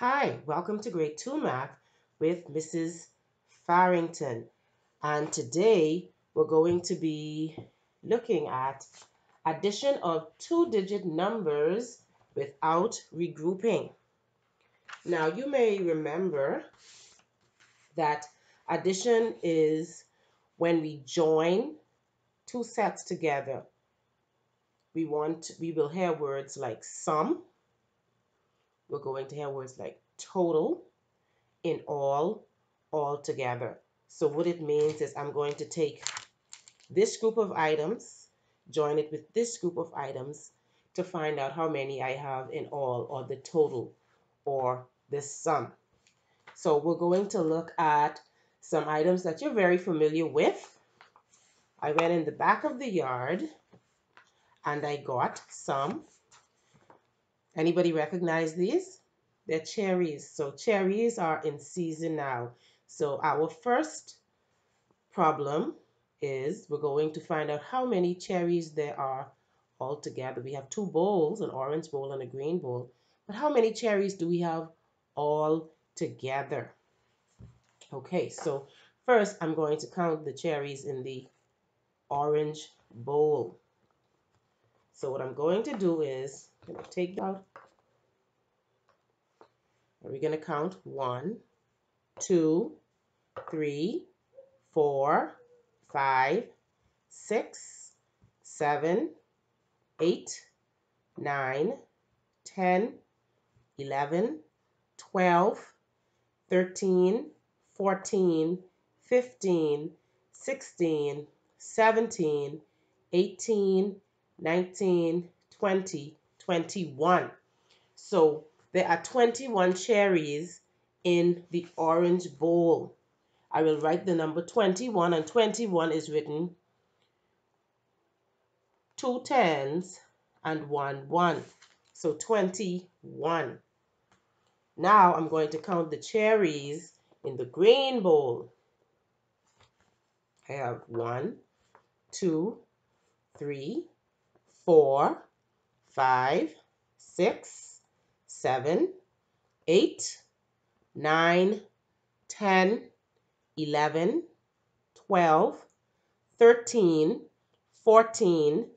Hi, welcome to Grade 2 Math with Mrs. Farrington. And today we're going to be looking at addition of two-digit numbers without regrouping. Now you may remember that addition is when we join two sets together. We want we will hear words like sum we're going to have words like total, in all, all together. So what it means is I'm going to take this group of items, join it with this group of items to find out how many I have in all or the total or the sum. So we're going to look at some items that you're very familiar with. I went in the back of the yard and I got some Anybody recognize these? They're cherries. So cherries are in season now. So our first problem is we're going to find out how many cherries there are altogether. We have two bowls, an orange bowl and a green bowl. But how many cherries do we have all together? Okay, so first I'm going to count the cherries in the orange bowl. So what I'm going to do is Going to take out. We're going to count one, two, three, four, five, six, seven, eight, nine, ten, eleven, twelve, thirteen, fourteen, fifteen, sixteen, seventeen, eighteen, nineteen, twenty. 21. So there are 21 cherries in the orange bowl. I will write the number 21 and 21 is written two tens and one one. So 21. Now I'm going to count the cherries in the green bowl. I have one, two, three, four, five, six, seven, eight, nine, ten, eleven, twelve, thirteen, fourteen,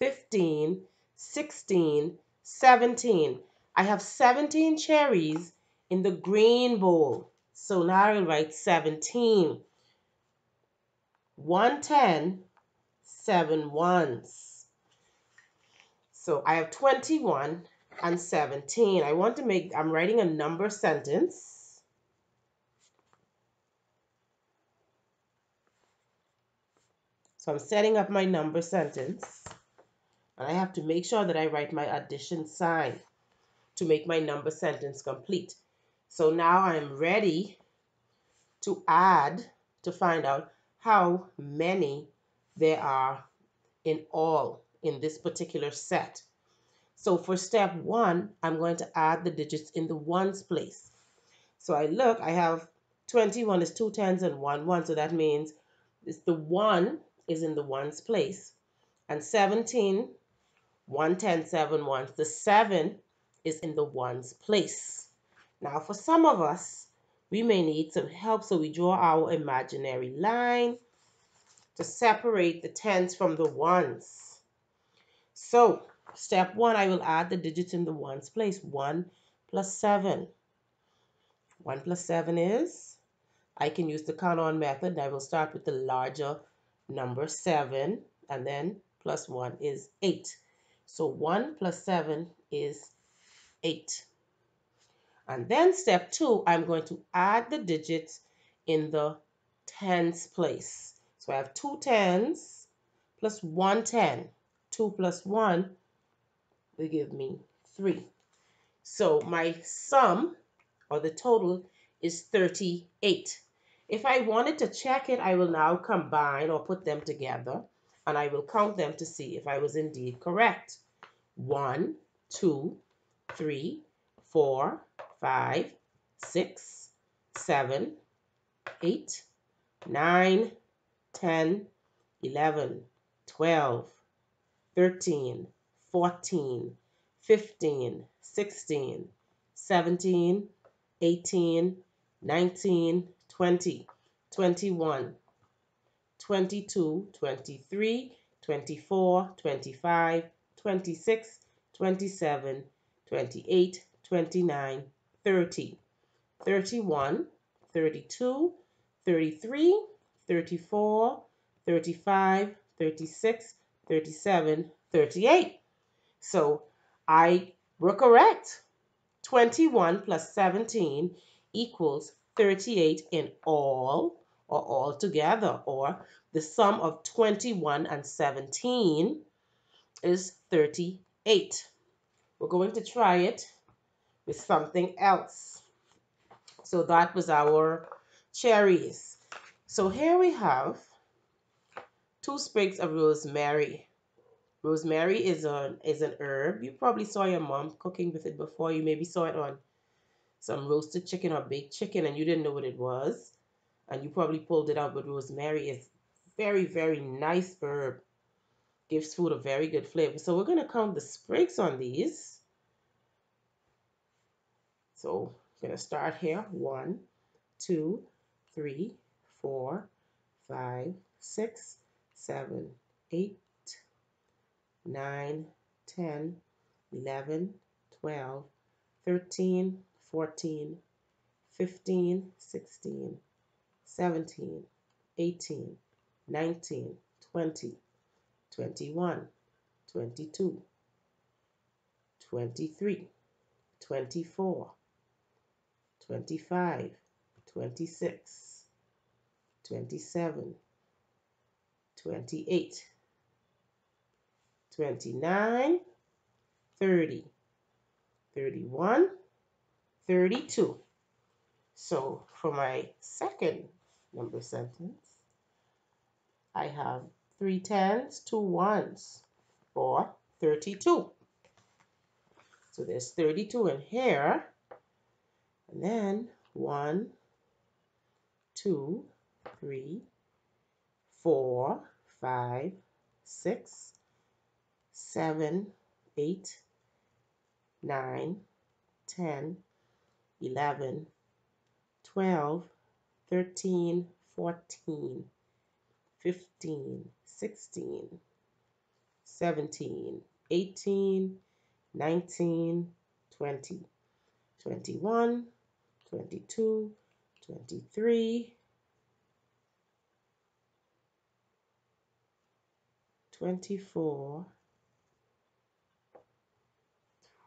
fifteen, sixteen, seventeen. I have 17 cherries in the green bowl. So now I will write 17. 110, seven ones. So I have 21 and 17. I want to make, I'm writing a number sentence. So I'm setting up my number sentence. And I have to make sure that I write my addition sign to make my number sentence complete. So now I'm ready to add to find out how many there are in all in this particular set. So for step one, I'm going to add the digits in the ones place. So I look, I have 21 is two tens and one one. So that means it's the one is in the ones place. And 17, one ten, seven ones. The seven is in the ones place. Now for some of us, we may need some help. So we draw our imaginary line to separate the tens from the ones. So step one, I will add the digits in the ones place. 1 plus 7. 1 plus 7 is, I can use the count on method. I will start with the larger number 7 and then plus 1 is 8. So 1 plus 7 is 8. And then step 2, I'm going to add the digits in the tens place. So I have two tens plus one ten. 2 plus 1 will give me 3. So my sum or the total is 38. If I wanted to check it, I will now combine or put them together and I will count them to see if I was indeed correct. 1, 2, 3, 4, 5, 6, 7, 8, 9, 10, 11, 12, 13, 14, 15, 16, 17, 18, 19, 20, 21, 22, 23, 24, 25, 26, 27, 28, 29, 30, 31, 32, 33, 34, 35, 36, 37, 38. So I were correct. 21 plus 17 equals 38 in all or all together or the sum of 21 and 17 is 38. We're going to try it with something else. So that was our cherries. So here we have two sprigs of rosemary. Rosemary is an is an herb. You probably saw your mom cooking with it before. You maybe saw it on some roasted chicken or baked chicken and you didn't know what it was. And you probably pulled it out, but rosemary is very, very nice herb. Gives food a very good flavor. So we're going to count the sprigs on these. So I'm to start here. One, two, three, four, five, six, seven, eight, nine, ten, eleven, twelve, thirteen, fourteen, fifteen, sixteen, seventeen, eighteen, nineteen, twenty, twenty-one, twenty-two, twenty-three, twenty-four, twenty-five, twenty-six, twenty-seven, twenty-eight, twenty-nine, thirty, thirty-one, thirty-two. So for my second number sentence, I have three tens, two ones, or 32. So there's 32 in here. And then one, two, three, four, five, six, seven, eight, nine, ten, eleven, twelve, thirteen, fourteen, fifteen, sixteen, seventeen, eighteen, nineteen, twenty, twenty-one, twenty-two, twenty-three, twenty-four,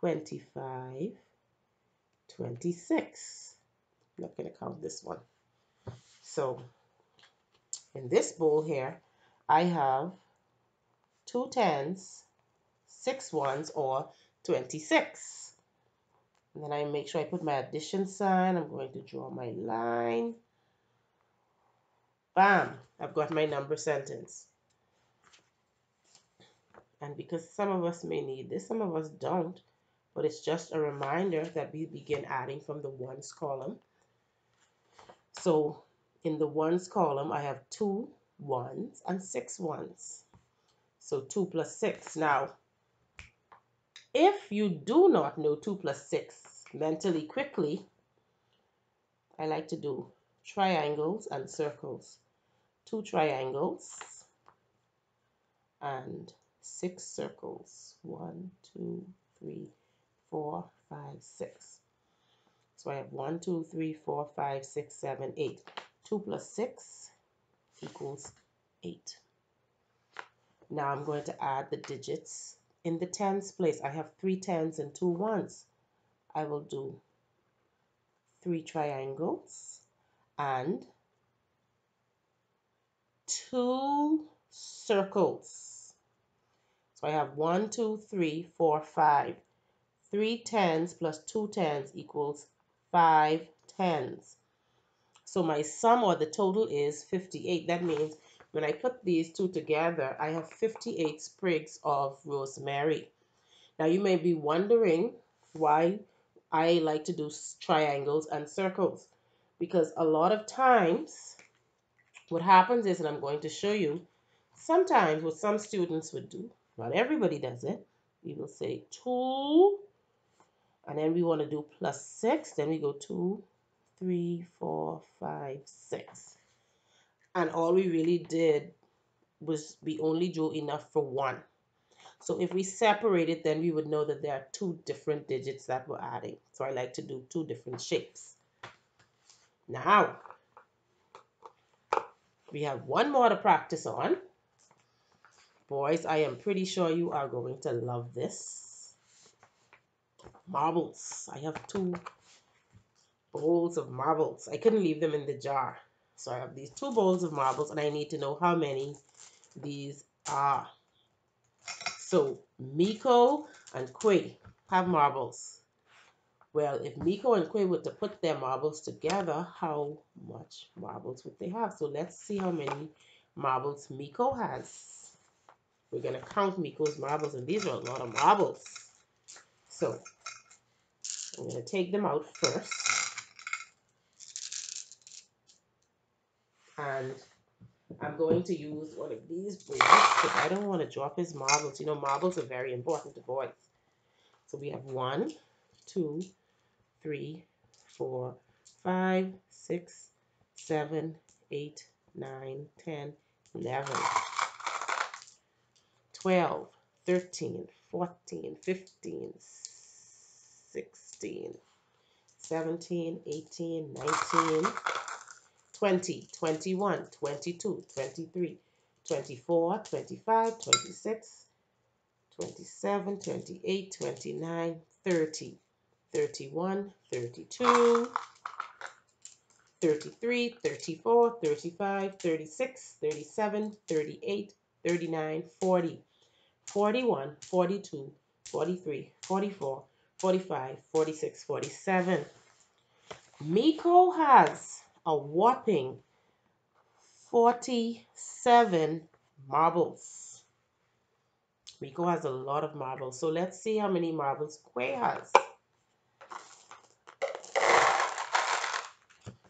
twenty-five, twenty-six. I'm not going to count this one. So in this bowl here, I have two tens, six ones, or 26. And then I make sure I put my addition sign. I'm going to draw my line. Bam! I've got my number sentence. And because some of us may need this, some of us don't, but it's just a reminder that we begin adding from the ones column. So in the ones column, I have two ones and six ones. So 2 plus 6. Now, if you do not know 2 plus 6 mentally quickly, I like to do triangles and circles. Two triangles and six circles. One, two, three, four, five, six. So I have one, two, three, four, five, six, seven, eight. 2 plus 6 equals 8. Now I'm going to add the digits. In the tens place, I have three tens and two ones. I will do three triangles and two circles. I have one, two, three, four, five. Three tens plus two tens equals five tens. So my sum or the total is 58. That means when I put these two together, I have 58 sprigs of rosemary. Now you may be wondering why I like to do triangles and circles. Because a lot of times, what happens is, and I'm going to show you, sometimes what some students would do, not everybody does it, we will say 2 And then we want to do plus 6. Then we go 2, 3, 4, 5, 6. And all we really did was we only drew enough for 1. So if we separate it, then we would know that there are two different digits that we're adding. So I like to do two different shapes. Now, we have one more to practice on. Boys, I am pretty sure you are going to love this. Marbles. I have two bowls of marbles. I couldn't leave them in the jar. So I have these two bowls of marbles and I need to know how many these are. So Miko and Quay have marbles. Well, if Miko and Quay were to put their marbles together, how much marbles would they have? So let's see how many marbles Miko has. We're going to count Miko's marbles, and these are a lot of marbles. So, I'm going to take them out first. And I'm going to use one of these braids because I don't want to drop his marbles. You know, marbles are very important to boys. So we have one, two, three, four, five, six, seven, eight, nine, ten, eleven. 12, 13, 14, 15, 16, 17, 18, 19, 20, 21, 22, 23, 24, 25, 26, 27, 28, 29, 30, 31, 32, 33, 34, 35, 36, 37, 38, 39, 40, 41, 42, 43, 44, 45, 46, 47. Miko has a whopping 47 marbles. Miko has a lot of marbles. So let's see how many marbles Quay has.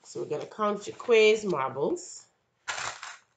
So we're going to count Jaquay's marbles.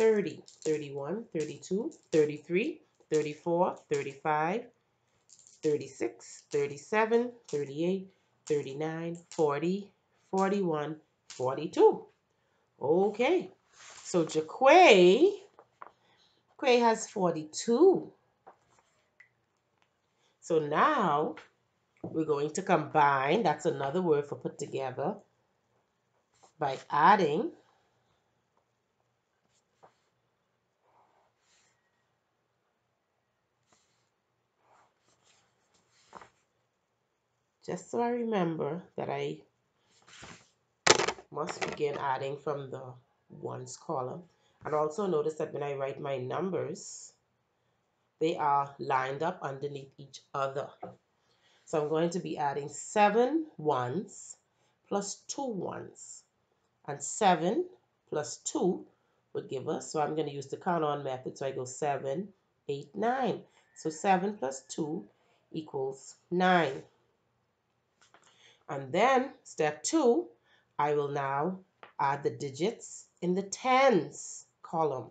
30, 31, 32, 33, 34, 35, 36, 37, 38, 39, 40, 41, 42. Okay, so Jaquay, Quay has 42. So now we're going to combine, that's another word for put together, by adding just so I remember that I must begin adding from the ones column. And also notice that when I write my numbers, they are lined up underneath each other. So I'm going to be adding seven ones plus two ones. And seven plus two would give us, so I'm going to use the count on method. So I go seven, eight, nine. So seven plus two equals nine. And then step two, I will now add the digits in the tens column.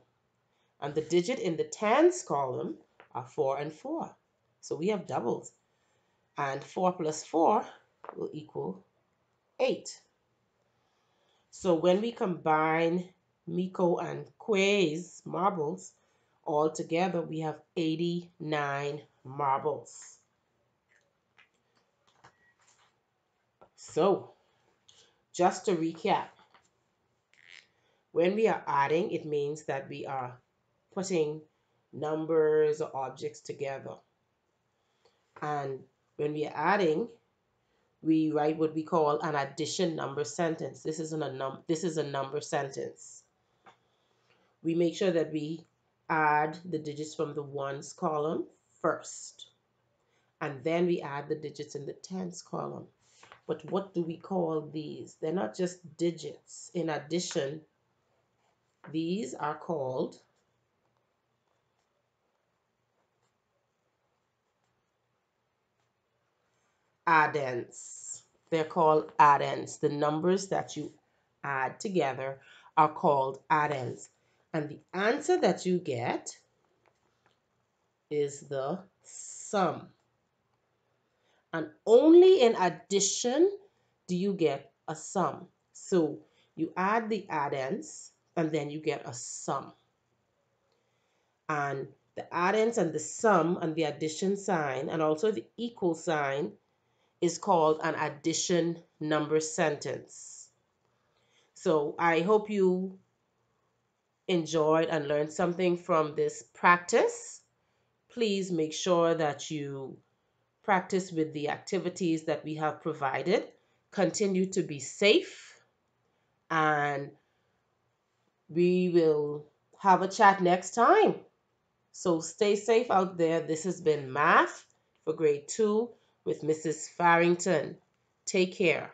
And the digit in the tens column are 4 and 4. So we have doubles. And 4 plus 4 will equal 8. So when we combine Miko and Quay's marbles, all together we have 89 marbles. So, just to recap, when we are adding, it means that we are putting numbers or objects together. And when we are adding, we write what we call an addition number sentence. This is, an, a num this is a number sentence. We make sure that we add the digits from the ones column first. And then we add the digits in the tens column. But what do we call these? They're not just digits. In addition, these are called addends. They're called addends. The numbers that you add together are called addends. And the answer that you get is the sum. And only in addition do you get a sum. So you add the addends and then you get a sum. And the addends and the sum and the addition sign and also the equal sign is called an addition number sentence. So I hope you enjoyed and learned something from this practice. Please make sure that you practice with the activities that we have provided. Continue to be safe and we will have a chat next time. So stay safe out there. This has been Math for grade two with Mrs. Farrington. Take care.